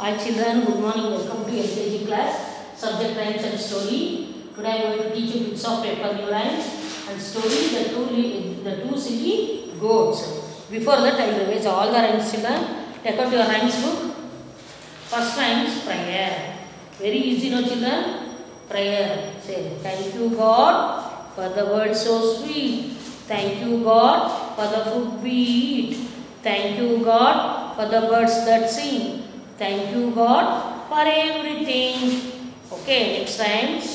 Hi children, good morning. Welcome to LKG class. Subject rhymes and story. Today I am going to teach you bits of paper new rhymes and story. The two the two silly goats. Before that, I will revise all the rhymes children. Take out your rhymes book. First rhymes prayer. Very easy, no children. Prayer. Say thank you God for the word so sweet. Thank you God for the food we eat. Thank you God for the birds that sing. Thank you God for everything. Okay, next rhymes.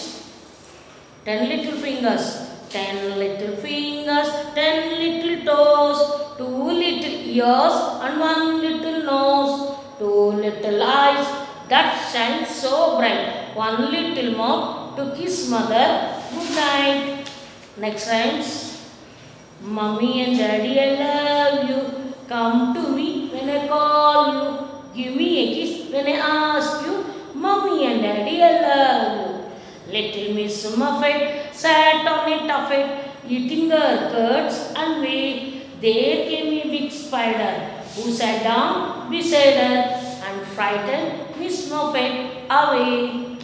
Ten little fingers, ten little fingers, ten little toes, two little ears and one little nose, two little eyes that shine so bright, one little mouth to kiss mother good night. Next rhymes. Mummy and daddy, I love you. Come to me when I call you. Give me a kiss when I ask you. Mommy and daddy, I love you. Little Miss Muffet sat on a tuffet, eating her curds and whey. There came a big spider who sat down beside her and frightened Miss Muffet away.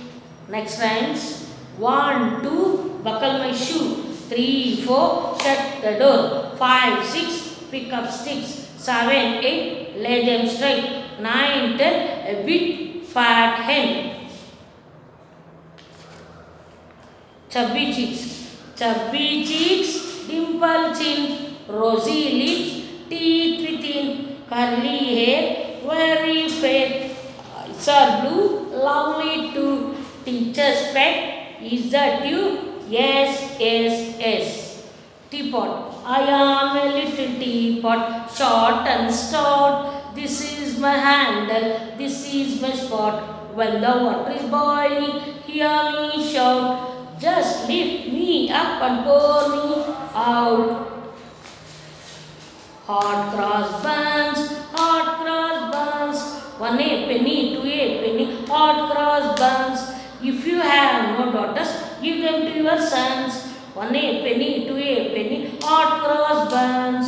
Next rhymes. One, two, buckle my shoe. Three, four, shut the door. Five, six, pick up sticks. Seven, eight, lay them straight. Nine, ten, a big fat hen. Chubby cheeks, chubby cheeks, dimple chin, rosy lips, teeth within, curly hair, very fair. Eyes are blue, lovely too. Teacher's pet, is that you? Yes, yes, yes. Teapot. I am a little teapot, short and stout. This is my handle, this is my spot. When the water is boiling, hear me shout. Just lift me up and pour me out. Hot cross buns, hot cross buns. One a penny, two a penny, hot cross buns. If you have no daughters, give them to your sons. One a penny, two a penny, hot cross buns.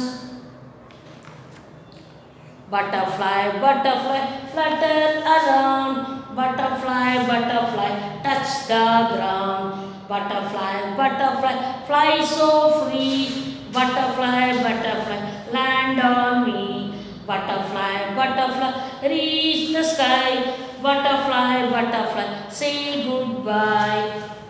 Butterfly, butterfly, flutter around. Butterfly, butterfly, touch the ground. Butterfly, butterfly, fly so free. Butterfly, butterfly, land on me. Butterfly, butterfly, reach the sky. Butterfly, butterfly, say goodbye.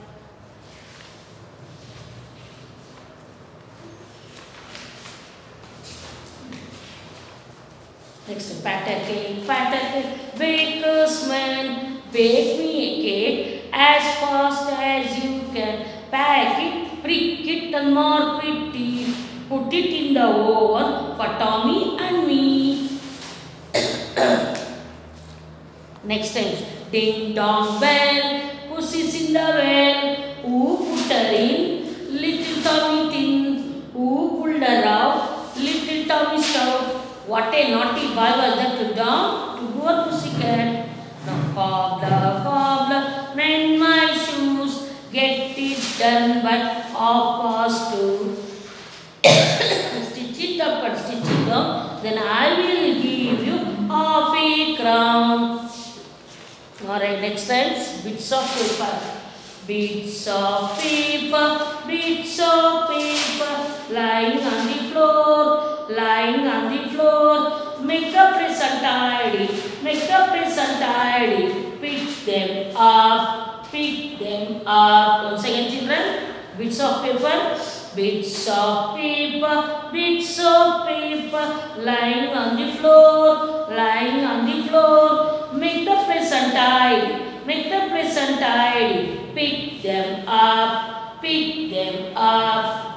Next, a cake, a cake, baker's man, bake me a cake as fast as you can. Pack it, prick it and mark it deep. Put it in the oven for Tommy and me. Next time, ding dong bell, pussy's in the well. Who put her in? Little Tommy tin. Who pulled her out? Little Tommy stout. What a naughty boy was that to down to poor pussycat. Now cobbler, cobbler, mend my shoes. Get it done by half past two. stitch it up and stitch it down. Then I will give you half a crown. Alright, next time, bits of paper. Bits of paper, bits of paper, lying on the floor, lying on the floor. Make the present tidy, make the present tidy. Pick them up, pick them up. Once again, children, bits of paper, bits of paper, bits of paper, lying on the floor, lying on the floor. Make the present tidy, make the present tidy. Pick them up, pick them up.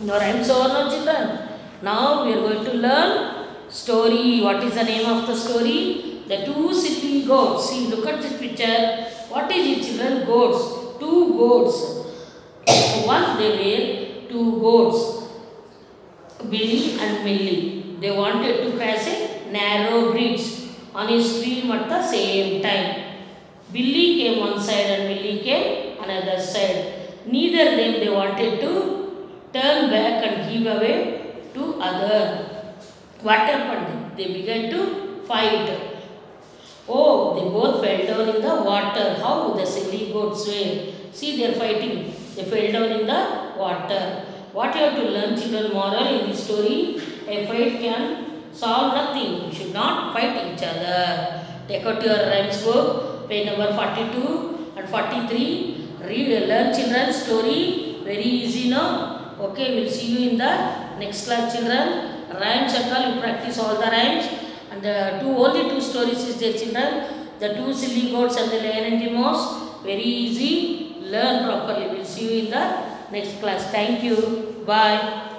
Now rhymes over now children. Now we are going to learn story. What is the name of the story? The two silly goats. See, look at this picture. What is it children? Goats. Two goats. Once they were two goats. Billy and Millie. They wanted to cross a narrow bridge on a stream at the same time. Billy came one side and Millie came another side. Neither them they wanted to turn back and give away other. What happened? They began to fight. Oh, they both fell down in the water. How the silly goats were. See, they are fighting. They fell down in the water. What you have to learn, children, moral in this story? A fight can solve nothing. You should not fight each other. Take out your rhymes book, page number 42 and 43. Read, learn children story. Very easy now. Okay, we'll see you in the next class, children. Rhymes and all, you practice all the rhymes. And the two only two stories is there, children. The two silly goats and the lion and the mouse. Very easy. Learn properly. We'll see you in the next class. Thank you. Bye.